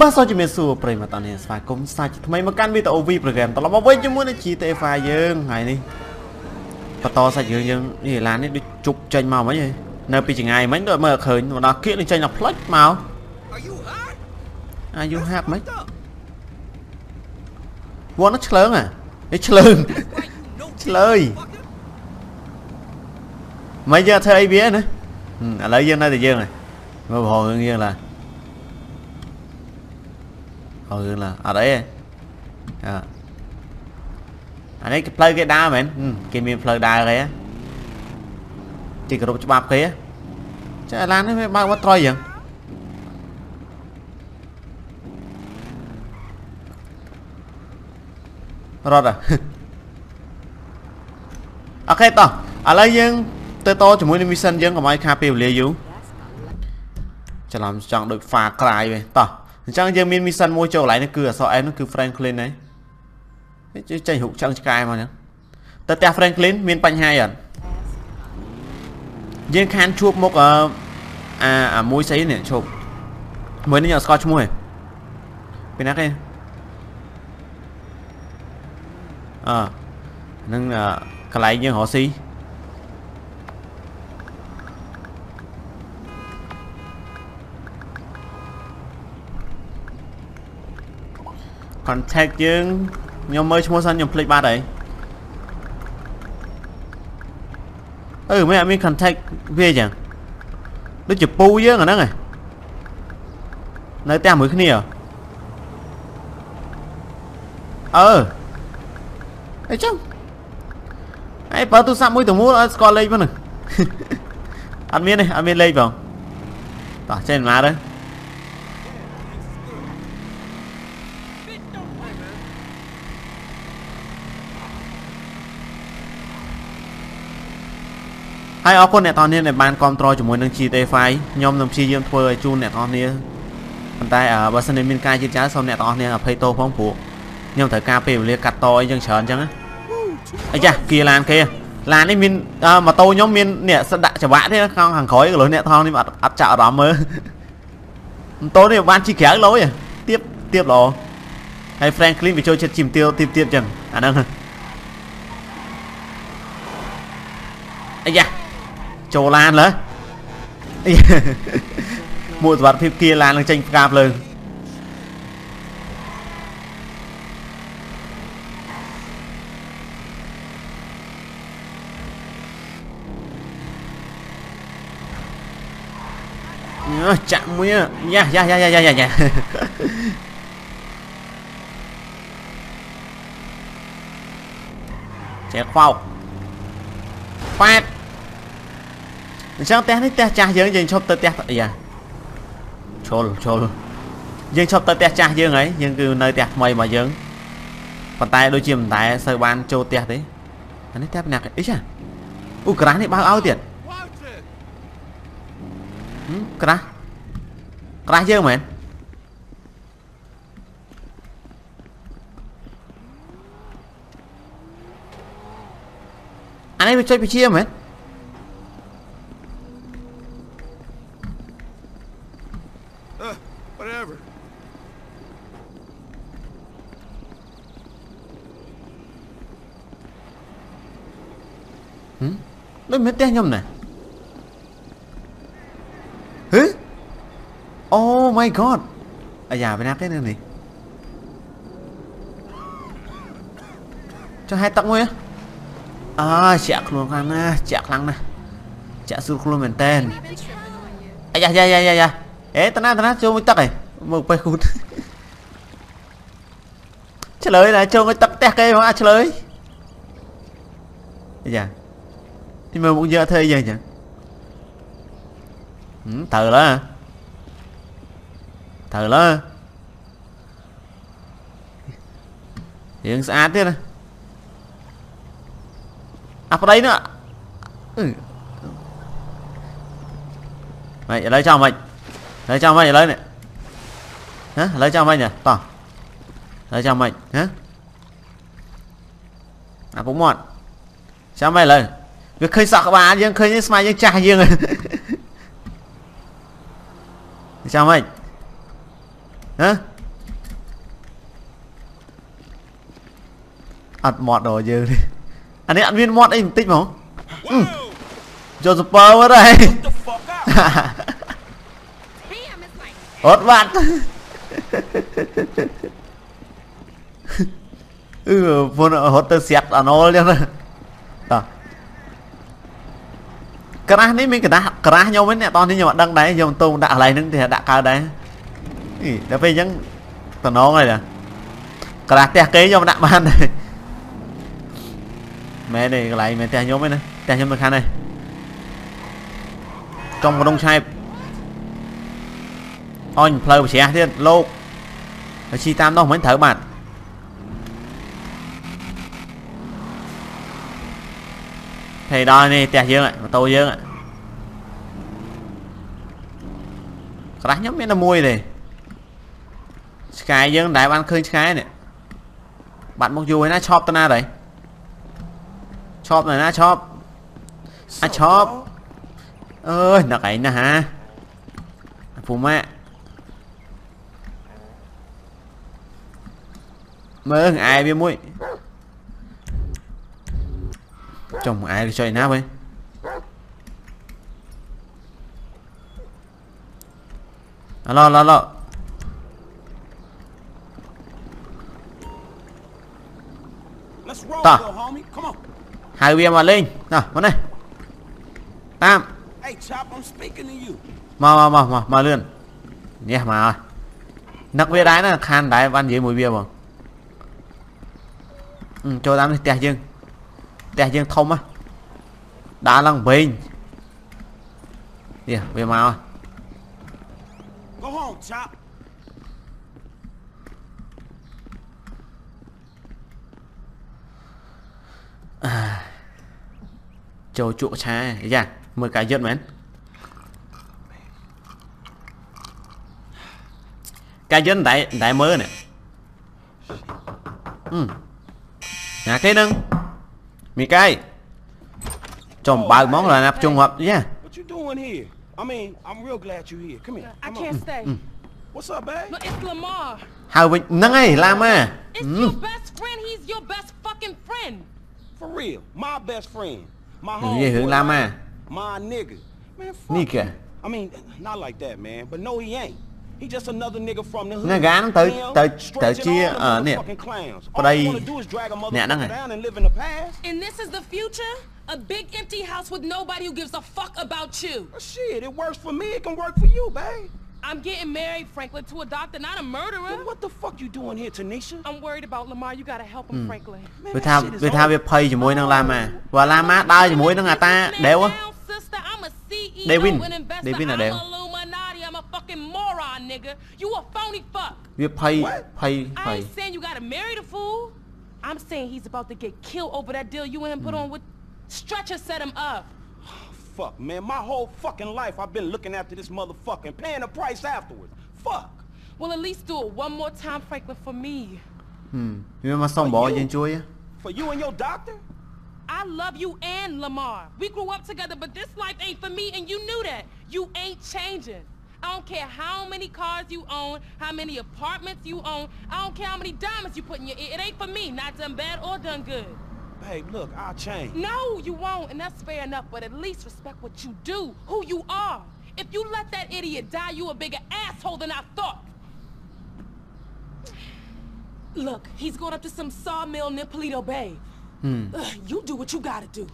បាទសូមជំរាបសួរប្រិយមិត្តអរនេះស្វាគមន៍សាច់ថ្មីមកកាន់វីដេអូ V program ត្រឡប់មកវិញជាមួយនឹង GTA 5យើងថ្ងៃនេះបន្តសាច់យើងយើងនេះឡាននេះដូចជប់ចេញមកមិញហីនៅពីចង្ងាយមិញដូចមើលឃើញមកដល់គៀកនឹងចេញដល់ផ្លិចមក Are you hurt? អាយុហាប់មិញ Up. វ៉ាន់ nó ឆ្លើងអានេះឆ្លើង Right, you no ឆ្លើយមិនយកធ្វើអីវាណាឥឡូវយើងនៅតែយើងហើយមើលប្រហោរឿងយើងឡា ហៅរឿងឡាអត់អីទេអើអានេះផ្លូវគេដើរមែនគេមានផ្លូវដើរគេទីគ្រប់ច្បាប់គេចាឡាននេះវាបើកមកត្រយយ៉ាងរត់ à អូខេតោះឥឡូវយើងទៅតជាមួយនឹង mission យើងកុំឲ្យខាតពេលវេលាយូរច្រឡំចង់ដូច Far Cry វិញតោះ អញ្ចឹងយើងមាន mission មួយចូលកន្លែងនេះគឺអសអែននោះគឺ Franklin ហ្នឹងនេះចេញរូបចឹងឆ្កែមកហ្នឹងទៅផ្ទះ Franklin មានបញ្ហាអត់យើងខានជួបមុខអឺអាអាមួយស្អីនេះឈប់មួយនេះខ្ញុំអត់ស្គាល់ឈ្មោះទេពីណាគេអឺនឹងអឺកន្លែងយើងរកស៊ី contact យើងខ្ញុំមើលឈ្មោះសិនខ្ញុំភ្លេចបាត់ហើយអឺមិនអត់មាន contact វាចឹងដូចជាពូយើងអាហ្នឹងឯងនៅផ្ទះមួយគ្នាហ៎អឺអីចឹងអីបើទូរស័ព្ទមួយទៅមួយអត់ស្គាល់លេខមកហ្នឹងអត់មានទេអត់មានលេខបងតោះចេញមកទៅ ហើយអរគុណអ្នកនរគ្នាដែលបានគ្រប់គ្រងជាមួយនឹង GTA 5ខ្ញុំនឹងព្យាយាមធ្វើឲ្យជូនអ្នកនរគ្នាប៉ុន្តែអឺបើសិនជាមានការជិតចាសូមអ្នកនរគ្នាអភ័យទោសផងព្រោះខ្ញុំត្រូវការពេលវេលាកាត់តអីចឹងច្រើនចឹងណាអីចាគៀឡានគេឡាននេះមានអឺម៉ូតូខ្ញុំមាននេះសិតដាក់ចង្វាក់ទេខាងខាងក្រោយក៏លោកអ្នកថងនេះអត់អត់ចាក់អារម្មណ៍មើលម៉ូតូនេះបានជីក្រៅលោយទៀបទៀបល្អហើយ Franklin វាចូលចិត្តជីមទៀវទៀបទៀបចឹងអាហ្នឹងអាយ៉ា ចូលឡានលើអីមួយសុវត្ថិភាពគៀឡាននឹងចេញផ្កាប់លើញ៉ាចាក់មួយយ៉ាយ៉ាយ៉ាយ៉ាយ៉ាយ៉ាចែកខ្វោកប៉ែត អញ្ចឹងផ្ទះនេះផ្ទះចាស់យើងយើងឈប់ទៅផ្ទះអីយ៉ាឈុលឈុលយើងឈប់ទៅផ្ទះចាស់យើងហើយយើងគឺនៅផ្ទះថ្មីរបស់យើងប៉ុន្តែដូចជាមិនតែសូវបានចូលផ្ទះទេអានេះផ្ទះពីណាអីចាអូក្រាស់នេះបើកឲ្យទៀត Watch it. ហឹមក្រាស់ក្រាស់យើងមែនអានេះវាចុចពជាមែន ទះខ្ញុំណាហឺអូ my god អាយ៉ាពីណាគេនៅនេះចុះហែទឹកមួយហ៎អើជាក់ខ្លួនខ្លាំងណាស់ជាក់ខ្លាំងណាស់ជាក់ស្រួលខ្លួនមែនតែនអាយ៉ាយ៉ាយ៉ាយ៉ាយ៉ាអេតាណាតាណាចូលមួយទឹកឯងមើលពេះគូតឆ្លើយណាចូលមួយទឹកផ្ទះគេមកអាចឆ្លើយអាយ៉ា thì mà muốn giờ thuê gì nhỉ? Ừ, thử đó thử đó hiện sát thế này. À đây nữa. Ừ. mày lấy cho mày. Lấy cho mày lấy này. Hả? Lấy cho mày nhỉ? To. Lấy cho mày. Hả? À cũng mọn sao mày lên វាឃើញសក់ក្បាលយើងឃើញស្មាយើងចាស់យើងចាំហ្មងហ៎អត់មាត់ដល់យើងទេអានេះអត់មានមាត់អីបន្តិចហ្មង Whoa! ចូលសពើមកហើយ The fuck out! Damn, it's like អត់បាត់អឺពុនរត់ទៅស្យាត់អណូលចឹងណាតោះ ក្រាស់នេះមានក្រាស់ក្រាស់ខ្ញុំវិញអ្នកបងនេះខ្ញុំអត់ដឹងដែរខ្ញុំទៅដាក់កន្លែងហ្នឹងទេដាក់កើតដែរនេះដល់ពេលអញ្ចឹងតំណងហើយណាក្រាស់ផ្ទះគេខ្ញុំដាក់បានដែរមែនទេកន្លែងមែនផ្ទះខ្ញុំឯណាផ្ទះខ្ញុំនៅខាងនេះចំក្នុងឆែបអញផ្លូវប្រជ្រះទៀតលោកជីតាមនោះមិនត្រូវបាត់ ថេដល់នេះផ្ទះយើងម៉ូតូយើងក្រាស់ខ្ញុំមានតែមួយទេឆ្កែយើងមិនដែលបានឃើញឆ្កែនេះបាត់មកយូរហើយណាឆប់ទៅណាដែរឆប់នៅណាឆប់ So, chop. dawg, អើយនឹកឯងណាហាពូម៉ាក់មើលអាយវាមួយ Chồng ai cho nắp ấy. À, alo alo alo Ta. Hai bia mà lên. Nào con này Tam. Mà mà mà mà mà lên Nhé yeah, mà Đặc biệt đái là khan đái ăn dưới mùi bia mà. Ừ cho tam đi tè chừng តាមនេះផ្ទះយើងផ្ទះយើងធំហ៎ដើរឡើងវិញនេះវាមកហើយ Go home, Chop. ចូលជក់ឆាយ៉ាមើលកាយយត់មែនកាយយត់តែតែមើលនេះអឺណាគេនឹង Mì cay Trong oh, bao món là nạp trung hợp nha What you doing here? I mean, I'm real glad you're here. Come here. I can't stay. Mm. What's up, babe? But it's Lamar. How we ngay làm? À? It's mm. your best friend. He's your best fucking friend. For real, my best friend. My home. làm à? My nigga. Man, fuck. Nigga. I mean, not like that, man. But no, he ain't. He just another nigga from the hood. Nghe gán tới- Him, tới- stretching tới chia, all them ờ, nè. motherfucking clowns. Ở All đây- he wanna do is drag a nè, đó motherfucker này. down and live in the past. And this is the future? A big empty house with nobody who gives a fuck about you. Well, shit, it works for me. It can work for you, babe. I'm getting married, Franklin, to a doctor, not a murderer. Then what the fuck you doing here, Tanisha? I'm worried about Lamar. You gotta help him, Franklin. Man, វា that ថា shit is វាថា over. វាភ័យជាមួយនឹងឡាម៉ាព្រោះឡាម៉ាដើរជាមួយនឹងអាតា Calm ដេវ down, sister. I'm a CEO Devin. and investor. Devin fucking moron, nigga. You a phony fuck. You pay, pay, pay. I ain't saying you gotta marry the fool. I'm saying he's about to get killed over that deal you and him put mm. on with Stretcher set him up. Fuck, man. My whole fucking life I've been looking after this motherfucker and paying the price afterwards. Fuck. Well, at least do it one more time, Franklin, for me. Hmm. You remember my song, Ball? You enjoy it? For you and your doctor? I love you and Lamar. We grew up together, but this life ain't for me, and you knew that. You ain't changing. I don't care how many cars you own, how many apartments you own. I don't care how many diamonds you put in your ear. It ain't for me, not done bad or done good. Babe, look, I'll change. No, you won't, and that's fair enough, but at least respect what you do, who you are. If you let that idiot die, you a bigger asshole than I thought. Look, he's going up to some sawmill near Polito Bay. Hmm. Ugh, you do what you gotta do.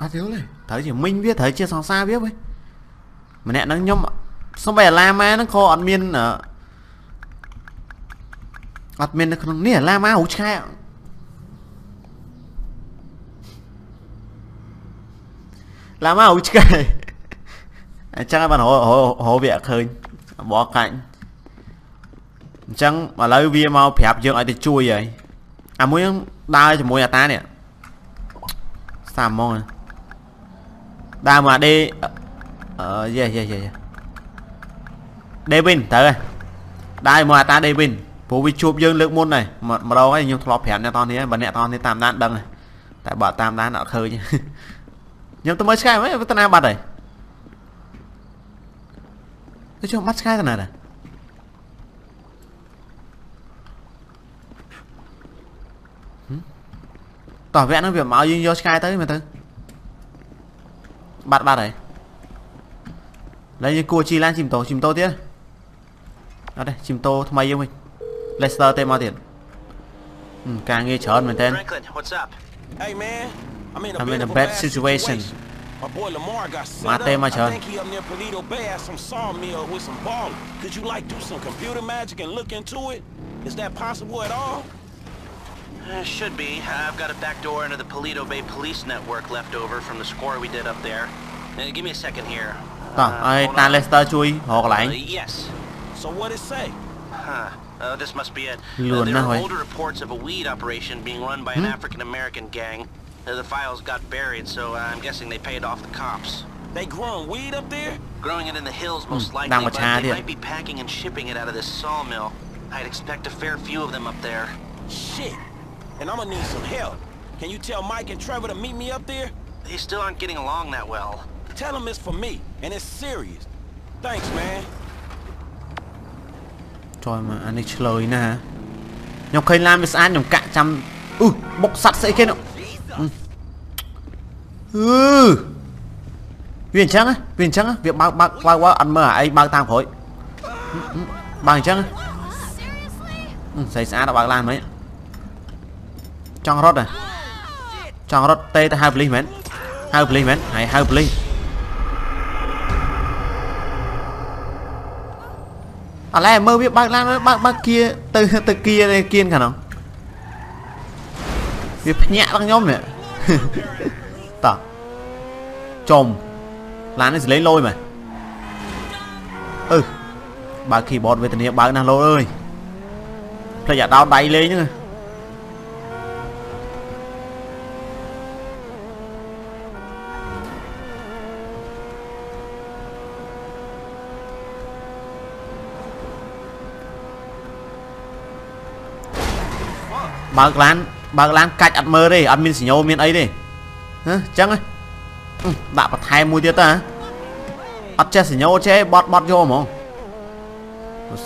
អត់យល់ទេត្រូវជាមីងវាត្រូវជាសង្សារវាវិញម្នាក់ហ្នឹងខ្ញុំសំបីអាឡាម៉ាហ្នឹងក៏អត់មានអឺអត់មាននៅក្នុងនេះអាឡាម៉ារូឆ្កែឡាម៉ារូឆ្កែអញ្ចឹងហើយបានរហរហវាអត់ឃើញបោះកាច់អញ្ចឹងឥឡូវវាមកប្រាប់យើងឲ្យទៅជួយហើយអាមួយហ្នឹងដើរជាមួយអាតានេះសាមហ្មងណា ដើរមកដេអឺយេយេយេដេវិនទៅហើយដើរមកអាតាដេវិនព្រោះវាជួបយើងលើកមុនហើយមកម្ដងហើយខ្ញុំធ្លាប់ប្រាប់អ្នកតោះនេះហើយបើអ្នកតោះនេះតាមដានដឹងហើយតែបើអត់តាមដានអត់ឃើញខ្ញុំទៅមើលឆ្កែមើលវាទៅណាបាត់ហើយទៅចុះបាត់ឆ្កែទៅណាដែរហឹមតោះវគ្គហ្នឹងវាមកឲ្យយើងយកឆ្កែទៅមើលទៅបាត់បាត់ហើយឡើយយើងគួរជីឡានជីម៉ូតូជីម៉ូតូទៀ bắt bắt đấy. Lấy như cua chi lan chìm tổ chìm tô tiếp. Đó đây chìm tô thằng mày yêu mình. Leicester tên Martin ừ, càng nghe trở mình tên. I'm in a bad situation. mà tên mà trời. Could you like do some computer magic and look into it? Is that possible at all? Uh, should be. I've got a back door into the Polito Bay police network left over from the score we did up there. Uh, give me a second here. Uh, ta yes. So what it say? Huh. Uh, this must be it. Uh, there are older reports of a weed operation being run by an African American gang. the files got buried, so I'm guessing they paid off the cops. They growing weed up there? Growing it in the hills, most likely. But they might be packing and shipping it out of this sawmill. I'd expect a fair few of them up there. Shit. and I'm gonna need some help. Can you tell Mike and Trevor to meet me up there? They still aren't getting along that well. Tell them it's for me, and it's serious. Thanks, man. Trời mà anh ấy chơi nè. nhóc khơi làm với anh nhóc cả trăm... Ừ, bốc sắt sẽ kia nọ. Ừ. ừ. Viện trắng á, viện trắng á, việc bao bao bao quá ăn mơ à, ai bao tam khỏi. Bằng trắng á. Ừ, xảy ra đã bao lan mấy. ចឹងហ៎អឺស្អីស្អាតដល់បើកឡានមិនចង់រត់ហ៎ចង់រត់ទេទៅហៅប៉ូលីសមែនហៅប៉ូលីសមែនហើយហៅប៉ូលីសអឡែមើលវាបើកឡានមើលបើកបើកគៀទៅទៅគៀនេះគៀនខាងនោះវាភ្ញាក់ដល់ខ្ញុំនេះតោះចំឡាននេះសលេងលយមែនអឺបើក keyboard វេទនាបើកណាស់លោអើយផ្លេចអាដោតដៃលេងហ្នឹង បើកឡានបើកឡានកាច់អត់មើលទេអត់មានសញ្ញោមានអីទេហ៎អញ្ចឹងហ៎អឺដាក់បន្ថែមមួយទៀតទៅហ៎អត់ចេះសញ្ញោចេះបត់បត់យកហ្មង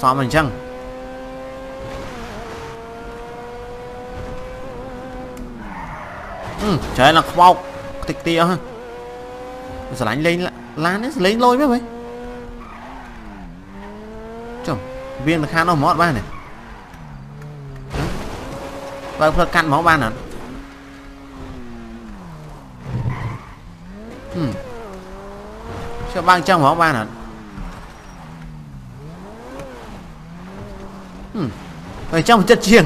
សំអញ្ចឹងអឺច្រើនឡើងខ្វោកតិចទីអស់ហ៎ស្រឡាញ់លេងឡាននេះលេងលយមែនបែចុះវាងទៅខាងនោះហ្មងអត់បានទេ បើផ្លិតកាត់ហ្មងបានអត់ហឹមចុះបើអញ្ចឹងហ្មងបានអត់ហឹមបើអញ្ចឹងមិនចិត្តជាង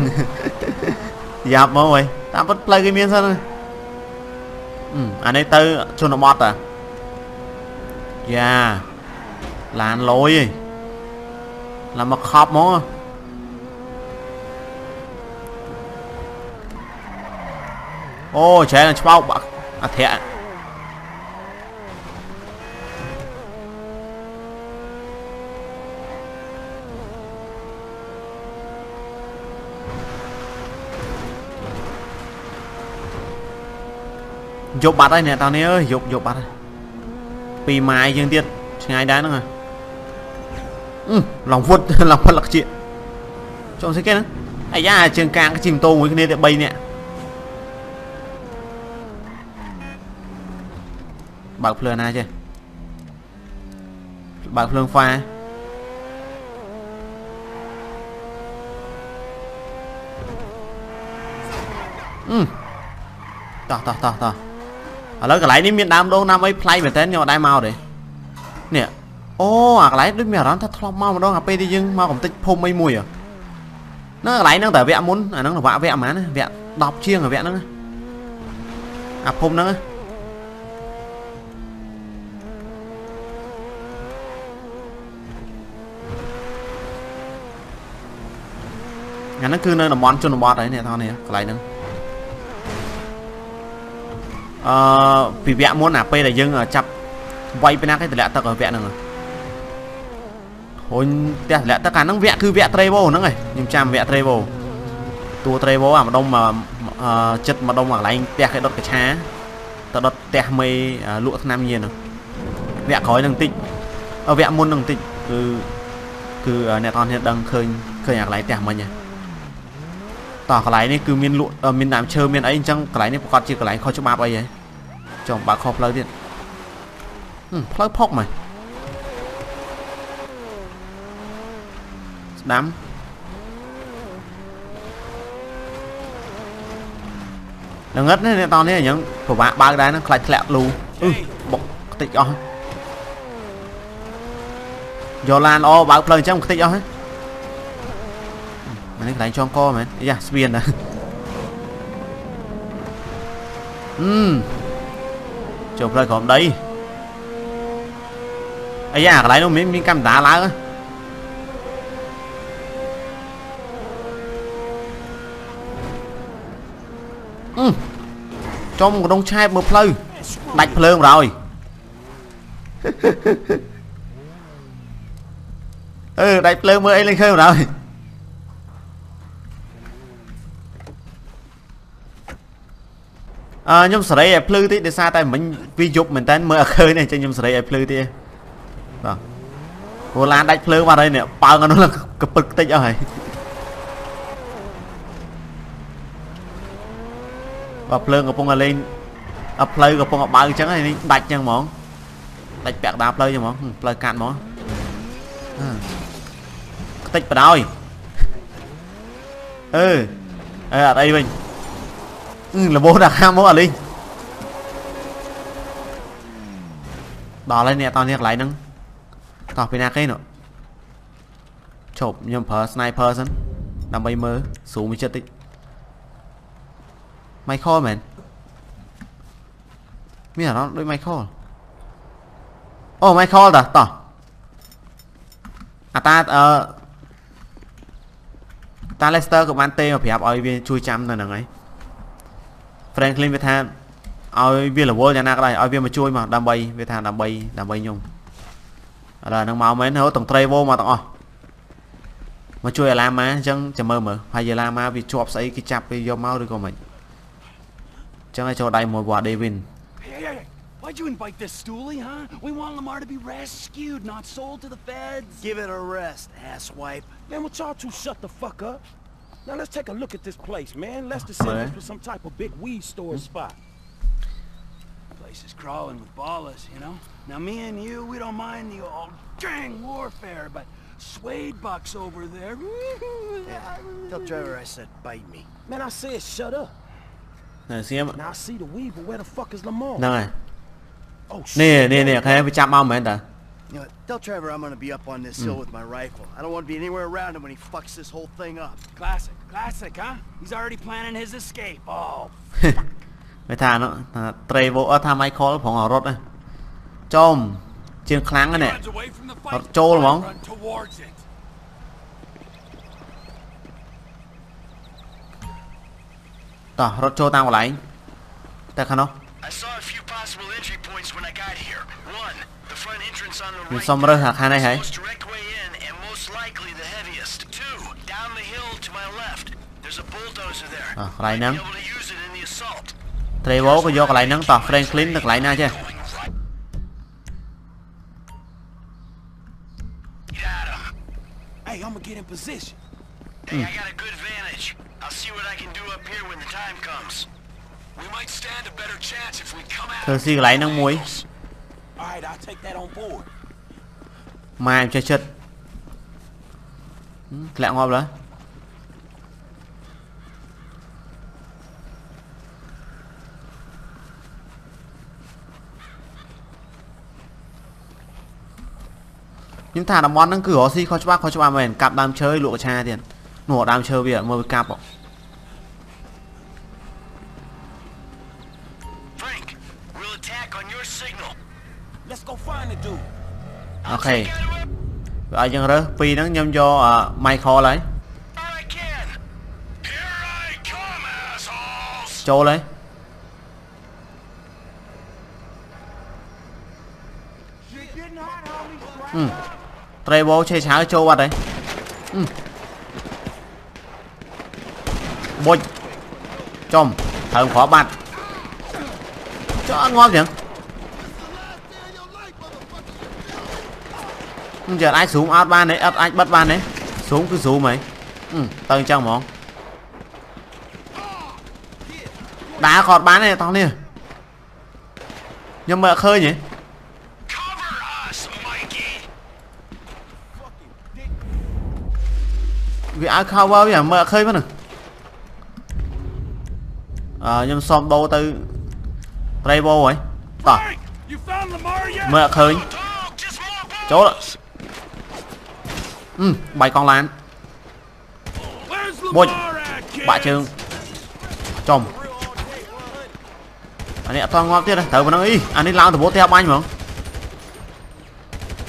យ៉ាប់មកហើយតាមពិតផ្លូវគេមានសិនហ្នឹងហឹមអានេះទៅជនបទតាយ៉ាឡានលយឯងឡានមកខប់ហ្មង អូច្រើនឆ្មោកបាក់អធិរយកបាត់ហើយអ្នកតានេះអើយយកយកបាត់ហើយពីម៉ាយយើងទៀតឆ្ងាយដែរហ្នឹងហ៎ឡងវុតឡងផលឹកជាចុងស្អីគេហ្នឹងអាយ៉ាជើងកាងជិះម៉ូតូមួយគ្នាតែ3នាក់ បើកភ្លើងណាចេះបើកភ្លើងហ្វាអឺតោះតោះតោះតោះឥឡូវកន្លែងនេះមានដើមដូងដើមអីប្លែកមែនតើខ្ញុំអត់ដែរមកទេនេះអូអាកន្លែងដូចមានអារម្មណ៍ថាធ្លាប់មកម្ដងអាពេលที่យើងមកកំតិចភូមិអីមួយហ៎ហ្នឹងកន្លែងហ្នឹងតែវគ្គមុនអាហ្នឹងវគ្គវគ្គប៉ុន្មានវគ្គ10ជាងវគ្គហ្នឹងអាភូមិហ្នឹង អាហ្នឹងគឺនៅតំបន់ជនបទហើយអ្នកទាំងនេះកន្លែងហ្នឹងអឺពីវគ្គមុនអាពេលដែលយើងចាប់វាយពីណាគេតម្លាក់ទឹកឲ្យវគ្គហ្នឹងហូនផ្ទះតម្លាក់ទឹកអាហ្នឹងវគ្គគឺវគ្គ Trevo ហ្នឹងឯងខ្ញុំចាំវគ្គ Trevo តួ Trevo អាម្ដុំអឺចិត្តម្ដុំកន្លែងផ្ទះគេដុតកឆាទៅដុតផ្ទះមេលក់ថ្នាំញៀនវគ្គក្រោយហ្នឹងតិចវគ្គមុនហ្នឹងតិចគឺគឺអ្នកនរគ្នាដឹងឃើញឃើញអាកន្លែងផ្ទះមិញហ៎ តោះកន្លែងនេះគឺមានលក់អឺមានដើមឈើមានអីអញ្ចឹងកន្លែងនេះប្រកាសជាកន្លែងខុសច្បាប់អីហ៎ចុះបើកខុសផ្លូវទៀតហឹមផ្លូវផុកមកស្ដាំល្ងឹតនេះអ្នកតនេះអញ្ចឹងពិបាកបើកដែរហ្នឹងខ្លាចធ្លាក់លូអឺបុកខ្ទេចអស់យកឡានល្អបើកផ្លូវអញ្ចឹងខ្ទេចអស់ហ៎ Mày đánh cho con co mày. Ây spin à. Ừm. Chụp lại khổng đấy. Ây da, cái này nó miếng miếng cam đá lá hmm. á. Ừ. Cho đông chai một pleu. Đạch pleu rồi. ừ, đạch pleu mới lên khơi rồi. អឺខ្ញុំសេរីឲ្យភ្លឺតិចដោយសារតែមិញវាយប់មែនតើមើលអត់ឃើញទេអញ្ចឹងខ្ញុំសេរីឲ្យភ្លឺតិចបាទព្រោះឡានដាច់ភ្លើងបាត់ហើយនេះប៉ើងអានោះកពឹកតិចអស់ហើយបើភ្លើងកំពុងតែលេងអត់ផ្លូវកំពុងតែបើកអញ្ចឹងហើយនេះដាច់អញ្ចឹងហ្មងដាច់ពាក់កណ្ដាលផ្លូវអញ្ចឹងហ្មងផ្លូវកាត់ហ្មងអឺខ្ទេចបដ ாய் អឺអើអត់អីវិញអឺ លបោដាក់ខាងមកអត់លេងដល់ហើយនេះអត់តនេះកន្លែងហ្នឹងតោះពីណាគេនោះឈប់ខ្ញុំប្រើ sniper សិនដើម្បីមើលស៊ូមមួយចិត្តតិច Michael មែនមានអារម្មណ៍ដូច Michael អូ Michael តាតោះអាតាអឺតា Lester ក៏បានទេមកប្រាប់ឲ្យវាជួយចាំនៅហ្នឹងហើយ Franklin វាថាឲ្យវារវល់យ៉ាងណាក៏ដោយឲ្យវាមកជួយមកដើម្បីវាថាដើម្បីដើម្បីខ្ញុំឥឡូវហ្នឹងមកមែនហៅទាំង Trevor មកទាំងអស់មកជួយអាឡាម៉ាអញ្ចឹងចាំមើលមើលហើយអាឡាម៉ាវាជាប់ស្អីគេចាប់វាយកមកឬក៏មិនចឹងឲ្យចូលដៃមួយវ៉ា Devin Hey, hey, hey, why'd you invite this stoolie, huh? We want Lamar to be rescued, not sold to the feds. Give it a rest, asswipe. Man, would y'all two shut the fuck up? Now let's take a look at this place, man. Lester said right. this was some type of big weed store hmm. spot. Place is crawling with ballers, you know? Now me and you, we don't mind the old gang warfare, but Suede Buck's over there. yeah. Tell Trevor I said bite me. Man, I said shut up. Now see him. Now I see the weed, but where the fuck is Lamar? Này. Oh, shit. nah nah nah can i bị chạm ông mà anh ta. You know, tell Trevor I'm gonna be up on this hill with my rifle. I don't want to be anywhere around him when he fucks this whole thing up. Classic, classic, huh? He's already planning his escape. Oh, វាថានោះថា Trevor អត់ថា Michael ប្រងរត់ហ្នឹងចំជាងខ្លាំងហ្នឹង runs away from the Ở fight. trâu đúng I không? Run towards it. តោះរត់ចូលតាមកន្លែងតែខាងនោះ I saw a few possible entry points when I got here. One, Mình xong rồi hả, hai này hả? À, lại nắng Trevor có vô lại nắng tỏ Franklin được lại nha, chứ Hey, hmm. I got a good vantage. I'll see what I can do up here when the time comes. We might stand a better chance if we come out. Thử xì lại nắng muối. Mai em chơi chất Lẹ ngon đó. những thả đám món đang cửa si khó cho bác khó cho bà mền Cặp đam chơi lụa cha tiền Nổ đam chơi biển mơ cặp ạ Frank, we'll attack on your signal Let's go find the dude. អូខេវាឲ្យយើងរើសពីរហ្នឹងខ្ញុំយកអឺ Michael ហើយ All I can. Here I come, assholes. ចូលហើយ Trevor ឆេឆៅចូលបាត់ហើយអឺបុចចំត្រូវគ្រាប់បាត់ចុះអត់ងាប់ចឹង មិនចេះអាចស្រូមអត់បានទេអត់អាចបិទបានទេស្រូមគឺស្រូមហីទៅអញ្ចឹងហ្មងដើរក៏អត់បានទេតោះនេះខ្ញុំមើលឃើញហីវាឲ្យ cover វាមើលអត់ឃើញហ្នឹងអឺខ្ញុំសុំដូរទៅ Trevor ហើយតោះមើលអត់ឃើញចូល ừ bay con lan kids? bạ trường chồng anh ấy toàn ngon tiết này thử vào nó y anh ấy lao từ bố theo anh mà.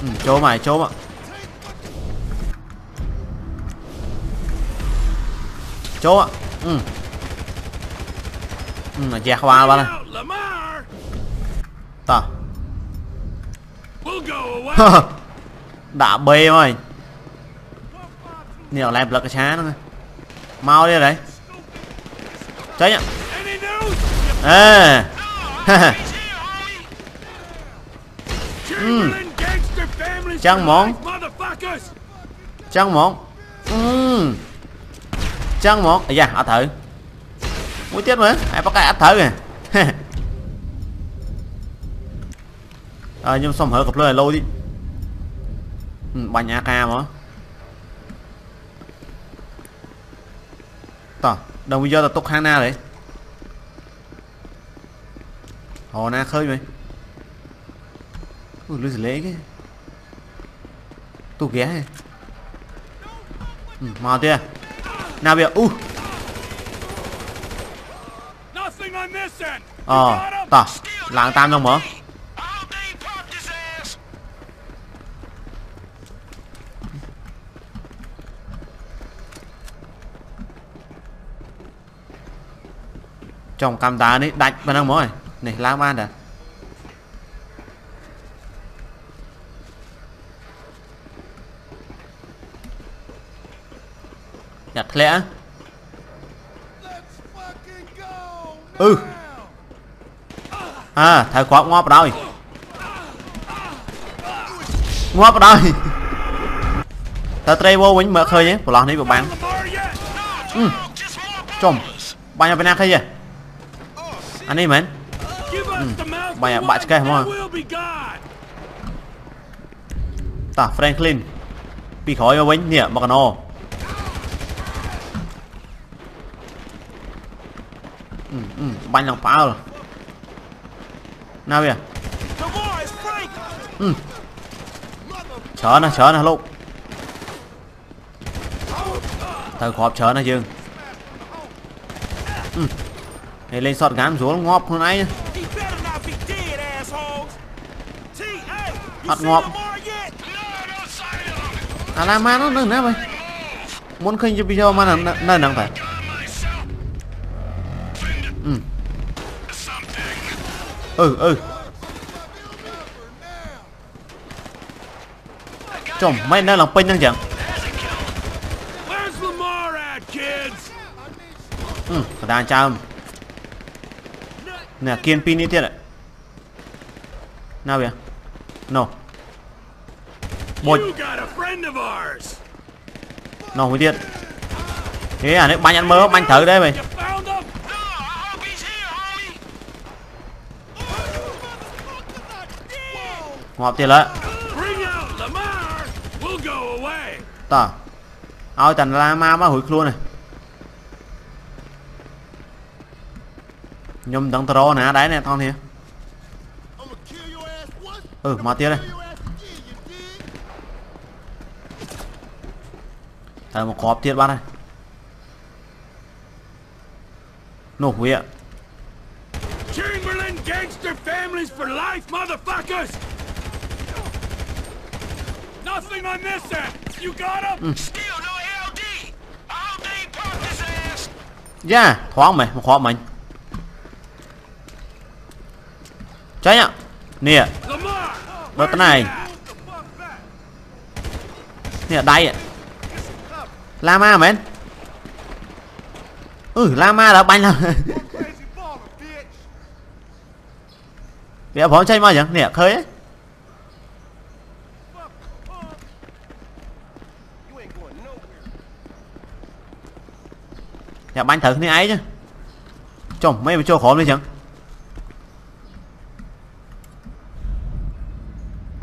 Ừ, chỗ mày chỗ mà chỗ ạ. Ừ. Ừ dẹt qua ba này nhiều làm lật cái xá nữa mau đi đấy. Cháy nhá ê. Chăng món. món ừ. món à ừ. da ở thử. Muốn chết mà. Ai bắt cái ắt thử kìa. Ờ, nhưng xong hở cặp lời lâu đi. Ừ, mà tỏ đồng giờ là tục hang na đấy hồ na khơi mày ui lưới lấy cái. Tu ghé ừ, mau tia. Nào bây u. Ờ tỏ lạng tam trong mở ុងកម្មដើនេះដាច់ប៉ុណ្ណឹងហ្មងនេះឡើងបានតាយ៉ាធ្លាក់អឺអាត្រូវគាត់ងាប់បណ្ដោយងាប់បណ្ដោយតើត្រេវវិញមើលឃើញទេប្រឡោះនេះវាបាំងចំបាញ់ឲ្យបែណាគេហ៎ want, cái không à? and we'll be gone! ta Franklin. Bị khỏi vào quýnh nè mà nó ừ, ừ, bánh lòng pháo rồi. Nào bây giờ chở nè chở nè lúc thời khóp chở nè dương ừ. Này lên sọt gán xuống ngọp hơn ấy He better thì lên sọt ngám rúa ngọp luôn anh Thật ngọp. À là mà nó nâng nếp ơi Muốn khinh cho video mà nâng nâng nâng phải. Ừ. Ừ ừ. Chồng mày nâng lòng pinh nâng chẳng? Ừ, ta đang chăm nè kiên pin đi tiết ạ. Nào vậy no một no mới tiết. Thế à nếu bánh ăn mơ bánh thử đây mày. Ngọt tiền away! tao. Ôi tần la ma má hủi luôn này nhôm đằng tro nè đáy nè con nè ừ mà tiền đây Thằng một khóp tiết bắt này Nổ hủy ạ Chamberlain gangster families for life, motherfuckers! Nothing on this end! You got him? Still no LD! All day popped his ass! Yeah, thoáng mày, một khóp mình Tránh ạ. Nè Đợt này. Nè đây ạ. Lama mến Ừ Lama đã banh lắm. Mẹ phóng tranh mà nhỉ? Nè khơi ấy. Nè banh thử cái ấy chứ. Chồng mấy mà cho khó lên chẳng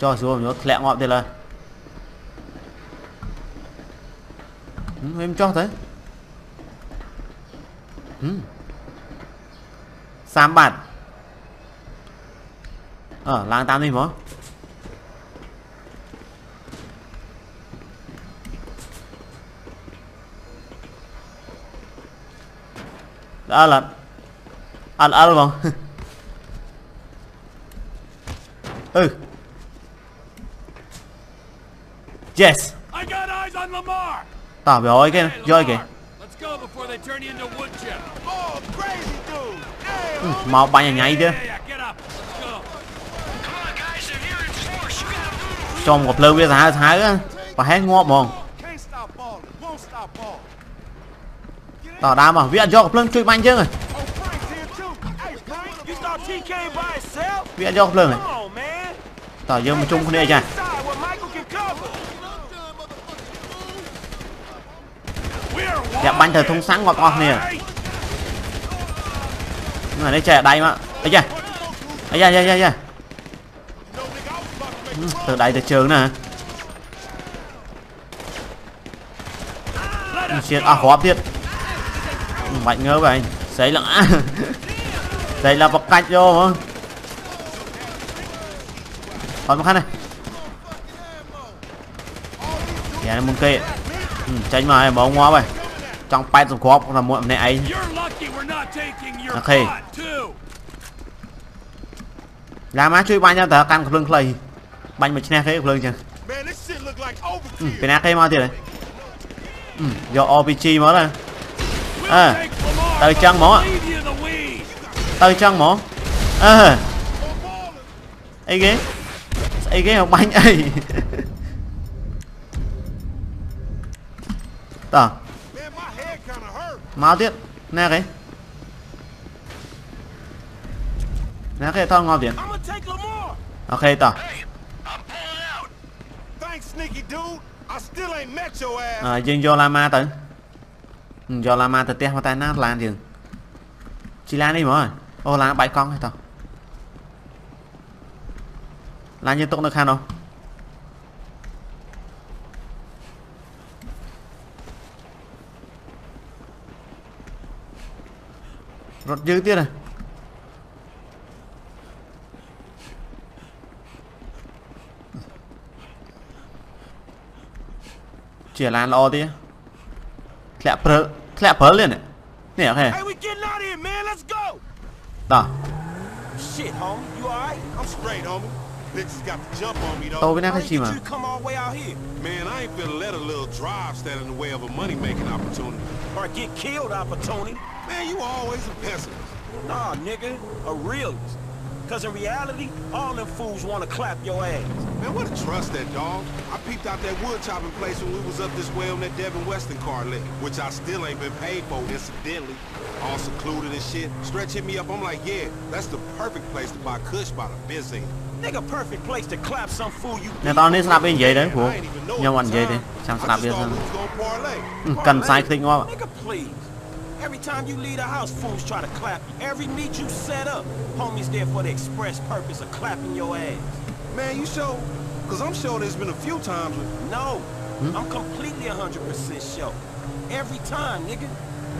cho xuống nó lẹ ngọm thì là ừ, em cho thấy. Ừ. sam bản ở ờ, làng tám đi mà. Đã là ăn ăn không ừ. Yes. I got eyes on Lamar. Tao rồi cái rơi kìa. Ừ, mau bay nhà nhảy chứ. Cho một lưu với thả thả á. Và hết ngọt mòn. Tao đá mà, viện cho một lưng chui mạnh chứ rồi. Viện cho một lưng này. Tao dương một chung con đây chà. We're យ៉ាបាញ់ទៅធុងសាំងងាប់អស់គ្នា Right. អានេះចេះដៃមកអីយ៉ាអីយ៉ាយ៉ាយ៉ាយ៉ាទៅដៃទៅជើងណាជៀតអស់គ្រាប់ទៀតមិនបាច់ងើបែងស្រីឡើងអាស្រីឡើងបកាច់យកហ្មងអត់មកខាងនេះយ៉ាមុនគេចាញ់មកហើយហ្មងងាប់ហើយ ចង់80គ្រាប់តែមួយម្នាក់ឯង You're lucky we're not taking your Okay. pot, too. ឡាម៉ាជួយបាញ់ទៅត្រូវកាន់កំភ្លើងខ្លីបាញ់មួយឈ្នះគេកំភ្លើងចឹង Man, this shit look like អឺ overkill. ពីណាគេមកទៀតហ៎អឺយក RPG មកទៅ We'll Ah. take Lamar, Tao but chăng we'll mỏ. leave you in the weeds. ទៅចឹងហ្មងអឺអីគេស្អីគេមកបាញ់អីតោះ máu tiếp. Nè cái nè cái thao ngon tiền, ok tỏ ờ dương do lama tới do ừ, lama tới teo mà tay nát lan dừng. Chỉ lan đi mà ô lan bảy con hay tao? Lan như tục được khăn không Rọt dữ ទៀត à Chỉ là lo tí Thẹo prớ Thẹo prớ liền này Nè ok Đó Shit, homie. You alright? I'm straight, homie. Bitches got the jump on me, though. Oh, we're you come all way out here. Man, I ain't finna let a little drive stand in the way of a money-making opportunity. Or get killed opportunity. Man, you always a pessimist. Nah, nigga, a realist. Cause in reality, all them fools wanna clap your ass. Man, what a trust that dog. I peeped out that wood chopping place when we was up this way on that Devin Weston car lick, which I still ain't been paid for, incidentally. All secluded and shit. Stretch hit me up, I'm like, yeah, that's the perfect place to buy Kush by the busy. Nigga, perfect place to clap some fool you Nên tao nên snap bên giấy đấy của. Nhưng bọn giấy đi, chẳng snap biết sao. Cần sai khinh quá. Every time you leave the house, fools try to clap you. Every meet you set up, homies there for the express purpose of clapping your ass. Man, you sure? Because I'm sure there's been a few times when... No, hmm? I'm completely 100% sure. Every time, nigga.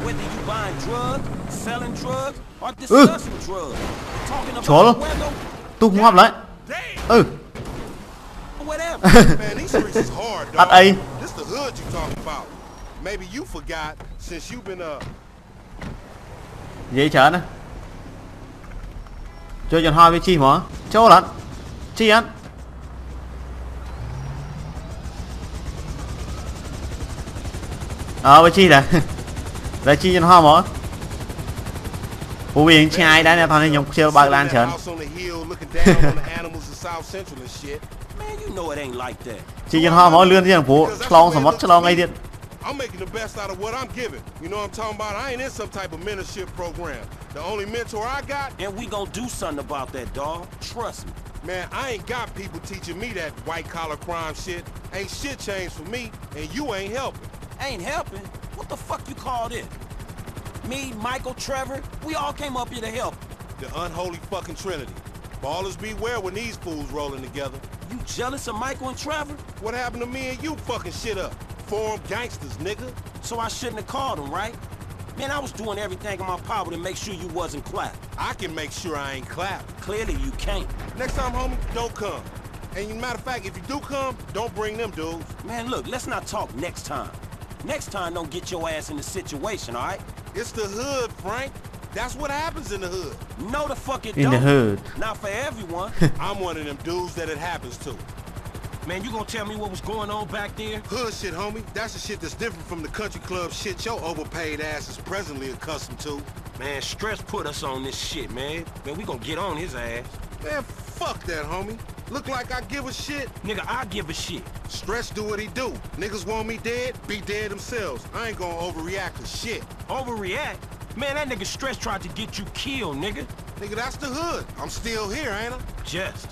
Whether you buying drugs, selling drugs, or discussing drugs. Talking about weather... Tôi không hợp lại. Ừ. Whatever. Man, these Maybe you forgot since you've been uh dễ cho chọn hai với chi mà. Chỗ lận chi ăn ờ với chi là là chi chọn hai mà. Phụ viện chi ai đấy nè thằng này nhục siêu bạc lan chọn chi chọn hai mà lươn chứ phụ long sầm mất cho long ngay điện. I'm making the best out of what I'm giving. You know what I'm talking about? I ain't in some type of mentorship program. The only mentor I got... And we gonna do something about that, dog. Trust me. Man, I ain't got people teaching me that white-collar crime shit. Ain't shit changed for me, and you ain't helping. Ain't helping? What the fuck you call this? Me, Michael, Trevor, we all came up here to help. The unholy fucking trinity. Ballers beware when these fools rolling together. You jealous of Michael and Trevor? What happened to me and you fucking shit up? Forum gangsters, nigga. So I shouldn't have called them, right? Man, I was doing everything in my power to make sure you wasn't clapped. I can make sure I ain't clapped. Clearly you can't. Next time, homie, don't come. And matter of fact, if you do come, don't bring them dudes. Man, look, let's not talk next time. Next time, don't get your ass in the situation, all right? It's the hood, Frank. That's what happens in the hood. No, the fuck it In the don't. hood. Not for everyone. I'm one of them dudes that it happens to. Man, you gonna tell me what was going on back there? Hood shit, homie. That's the shit that's different from the country club shit your overpaid ass is presently accustomed to. Man, Stress put us on this shit, man. Man, we gonna get on his ass. Man, fuck that, homie. Look like I give a shit. Nigga, I give a shit. Stress do what he do. Niggas want me dead, be dead themselves. I ain't gonna overreact to shit. Overreact? Man, that nigga Stress tried to get you killed, nigga. Nigga, that's the hood. I'm still here, ain't I? Just.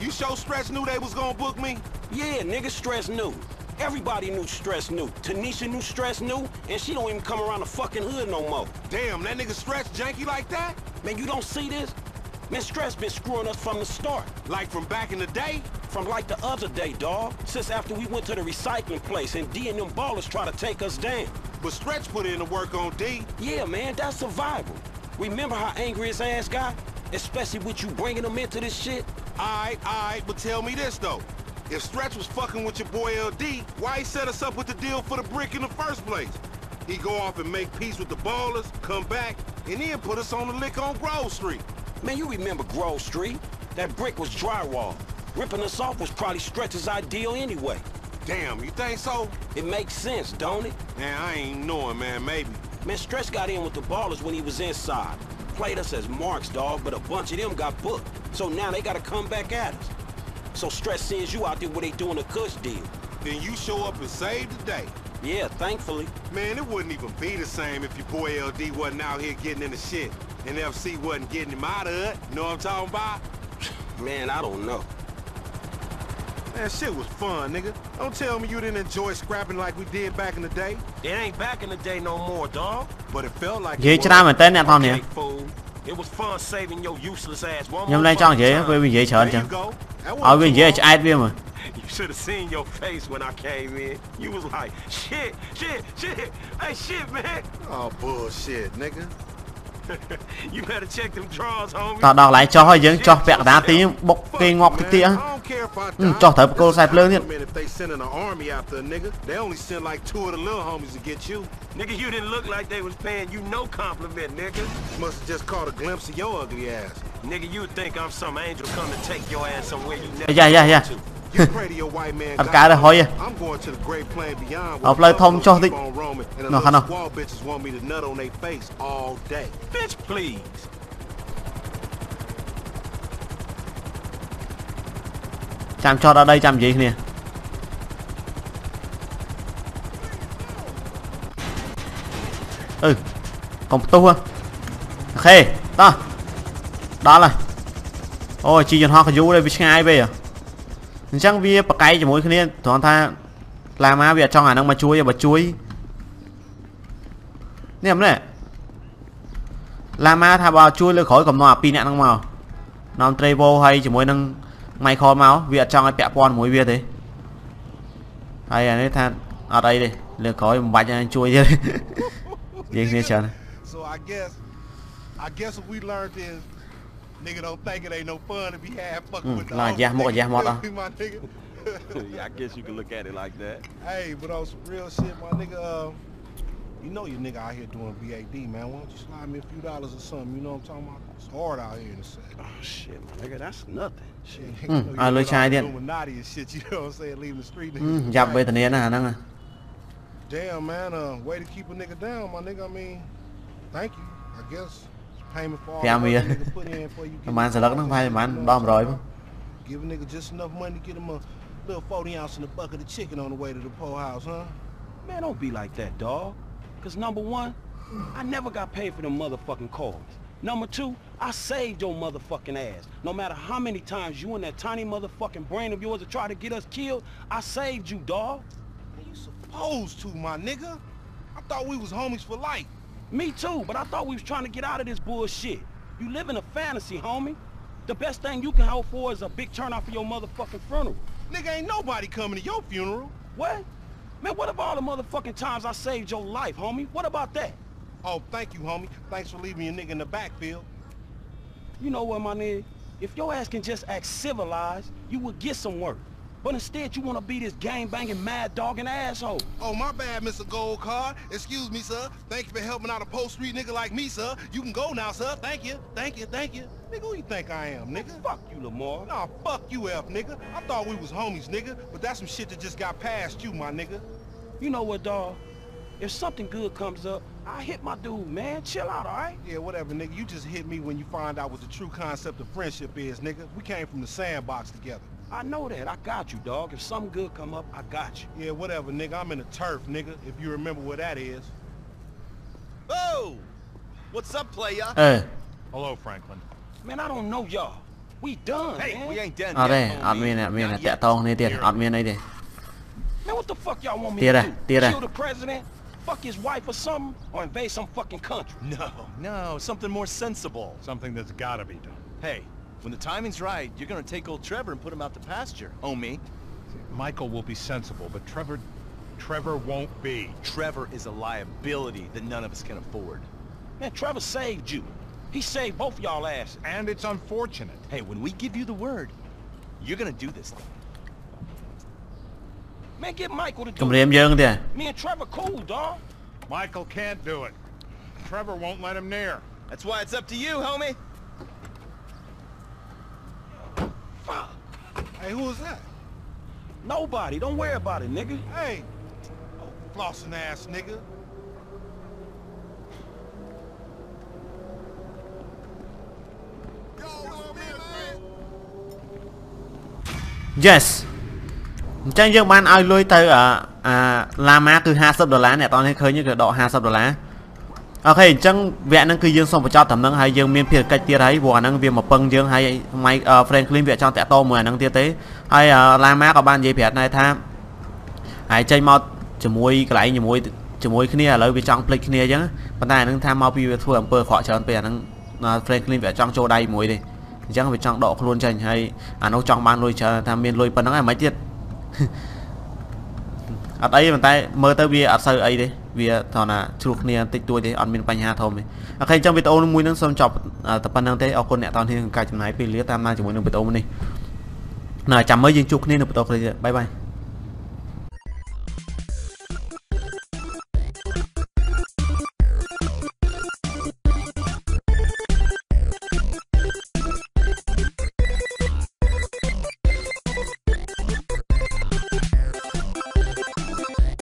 You sure Stretch knew they was gonna book me? Yeah, nigga, Stress knew. Everybody knew Stress knew. Tanisha knew Stress knew, and she don't even come around the fucking hood no more. Damn, that nigga Stretch janky like that? Man, you don't see this? Man, Stress been screwing us from the start. Like from back in the day? From like the other day, dawg. Since after we went to the recycling place and D and them ballers try to take us down. But Stretch put in the work on D. Yeah, man, that's survival. Remember how angry his ass got? Especially with you bringing him into this shit? Alright, alright, but tell me this though. If Stretch was fucking with your boy LD, why he set us up with the deal for the brick in the first place? He go off and make peace with the ballers, come back, and then put us on the lick on Grove Street. Man, you remember Grove Street? That brick was drywall. Ripping us off was probably Stretch's ideal anyway. Damn, you think so? It makes sense, don't it? Man, I ain't knowing, man, maybe. Man, Stretch got in with the ballers when he was inside. Played us as marks, dog, but a bunch of them got booked. So now they gotta come back at us. So Stress sends you out there where they doing a cush deal. Then you show up and save the day. Yeah, thankfully. Man, it wouldn't even be the same if your boy LD wasn't out here getting in the shit. And FC wasn't getting him out of it. You know what I'm talking about? Man, I don't know. Man, shit was fun, nigga. Don't tell me you didn't enjoy scrapping like we did back in the day. It ain't back in the day no more, dog. But it felt like dễ tra mình tên nè thon nè. It was fun saving your useless ass one Nhưng lên trong dễ với mình dễ chờ chứ. Ở bên dễ ai biết mà. You should have seen your face when I came in. You was like, shit, shit, shit. Hey, shit, man. Oh, bullshit, nigga. you better check them drawers, homie. Ta đọc lại cho hơi dưỡng cho vẹt đá tí bốc cây ngọc tí á. don't care if I die. If they sending an army after a nigga, they only send like two of the little homies to get you. Nigga, you didn't look like they was paying you no compliment, nigga. Must have just caught a glimpse of your ugly ass. Nigga, you think I'm some angel come to take your ass somewhere you never yeah, yeah, yeah. thằng cá đã hỏi học lại thông cho định nó hắn nào ចាំចតដល់ដីចាំនិយាយគ្នាអឺកុំផ្ទុះហ៎អូខេតោះដល់ហើយអូជីយន្តហោះកយូដែរវាឆ្ងាយពេកហ៎អញ្ចឹងវាប្រកែកជាមួយគ្នាត្រង់ថាឡាម៉ាវាអត់ចង់អាហ្នឹងមកជួយទេបើជួយនេះម្នេះឡាម៉ាថាបើជួយលើក្រោយកំណត់អាពីរអ្នកហ្នឹងមកនាំ Trevo ហើយជាមួយនឹង mày khó máu việc trong ai pẹp con mối việc thế. Hay là than ở đây đi lừa khói một bạch anh chui chứ. Riêng thế chờ là giá một giá một đó. Yeah, I guess you can look at it like that. Hey, but on some real shit, my nigga, um, You know your nigga out here doing BAD, man. Why don't you slide me a few dollars or something? You know what I'm talking about? It's hard out here in the set. Oh, shit, my nigga. That's nothing. Shit. Ừ, à, lôi chai điện. naughty and shit, you know what I'm saying? Leaving the street niggas. Ừ, dập bê tần nè. Damn, man. Uh, way to keep a nigga down, my nigga. I mean, thank you, I guess. Payment for all the nigga put in for you. Mà? Give a nigga just enough money to get him a little 40 ounce in a bucket of chicken on the way to the pole house, huh? Man, don't be like that, dog. Cause number one, I never got paid for them motherfucking calls. Number two, I saved your motherfucking ass. No matter how many times you and that tiny motherfucking brain of yours have tried to get us killed, I saved you, dog. Man, you supposed to, my nigga. I thought we was homies for life. Me too, but I thought we was trying to get out of this bullshit. You live in a fantasy, homie. The best thing you can hope for is a big turnout for your motherfucking funeral. Nigga, ain't nobody coming to your funeral. What? Man, what about all the motherfucking times I saved your life, homie? What about that? Oh, thank you, homie. Thanks for leaving your nigga in the backfield. You know what, my nigga? If your ass can just act civilized, you would get some work. But instead, you want to be this gang-banging, mad-dogging asshole. Oh, my bad, Mr. Gold Card. Excuse me, sir. Thank you for helping out a post street nigga like me, sir. You can go now, sir. Thank you. Thank you. Thank you. Nigga, who you think I am, nigga? Oh, fuck you, Lamar. Nah, fuck you, F, nigga. I thought we was homies, nigga. But that's some shit that just got past you, my nigga. You know what, dawg? If something good comes up, I hit my dude, man. Chill out, all right? Yeah, whatever, nigga. You just hit me when you find out what the true concept of friendship is, nigga. We came from the sandbox together. I know that. I got you, dog. If something good come up, I got you. Yeah, whatever, nigga. I'm in the turf, nigga, if you remember what that is. Oh! What's up, playa? អឺ Hello, Franklin. Man, I don't know y'all. We done, Hey, man. we ain't done អត់ទេ yet, អត់មាន homie. អត់មាន Not តា yet. ក់តងគ្នាទៀតអត់មានអីទេ Man, what the fuck y'all want me Tira, to do? tira. Kill the president? Fuck his wife or something? Or invade some fucking country? No, no, something more sensible. Something that's gotta be done. Hey, when the timing's right, you're gonna take old Trevor and put him out to pasture, oh, homie. Michael will be sensible, but Trevor... Trevor won't be. Trevor is a liability that none of us can afford. Man, Trevor saved you. He saved both y'all asses. And it's unfortunate. Hey, when we give you the word, you're gonna do this thing. Man, get Michael to do it. Me and Trevor cool, dog. Michael can't do it. Trevor won't let him near. That's why it's up to you, homie. Hey, who is that? Nobody. Don't worry about it, nigga. Hey. Oh, flossing ass nigga. Yes អញ្ចឹងយើងបានឲ្យលុយទៅអាអាឡាម៉ាគឺ50ដុល្លារអ្នកតោះនេះឃើញគឺដក50ដុល្លារ អូខេអញ្ចឹងវគ្គហ្នឹងគឺយើងសូមបញ្ចប់ត្រឹមហ្នឹងហើយយើងមានភារកិច្ចទៀតហើយព្រោះអាហ្នឹងវាមកពឹងយើងហើយម៉ៃ Franklin វាអត់ចង់តាក់ទងមួយអាហ្នឹងទៀតទេហើយឡាម៉ាក៏បាននិយាយប្រាប់ដែរថាហើយចេញមកជាមួយកន្លែងជាមួយជាមួយគ្នាឥឡូវវាចង់ភ្លេចគ្នាអញ្ចឹងប៉ុន្តែអាហ្នឹងថាមកពីវាធ្វើអំពើអាក្រក់ច្រើនពេកអាហ្នឹង Franklin វាអត់ចង់ចូលដៃមួយទេអញ្ចឹងវាចង់ដកខ្លួនចេញហើយអានោះចង់បានលុយច្រើនថាមានលុយប៉ុណ្ណឹងហើយមិនទៀតអត់អីប៉ុន្តែមើលទៅវាអត់សូវអីទេ វាថតថាជ្រុះគ្នាតិចតួចទេអត់មានបញ្ហាធំទេអូខេអញ្ចឹងវីដេអូមួយហ្នឹងសូមចប់តែប៉ុណ្្នឹងទេអរគុណអ្នកតនធានក្នុងការចំណាយពេលវេលាតាមដានជាមួយនឹងវីដេអូនេះណាចាំមើលយើងជួបគ្នានៅបន្តក្រោយទៀតបាយបាយ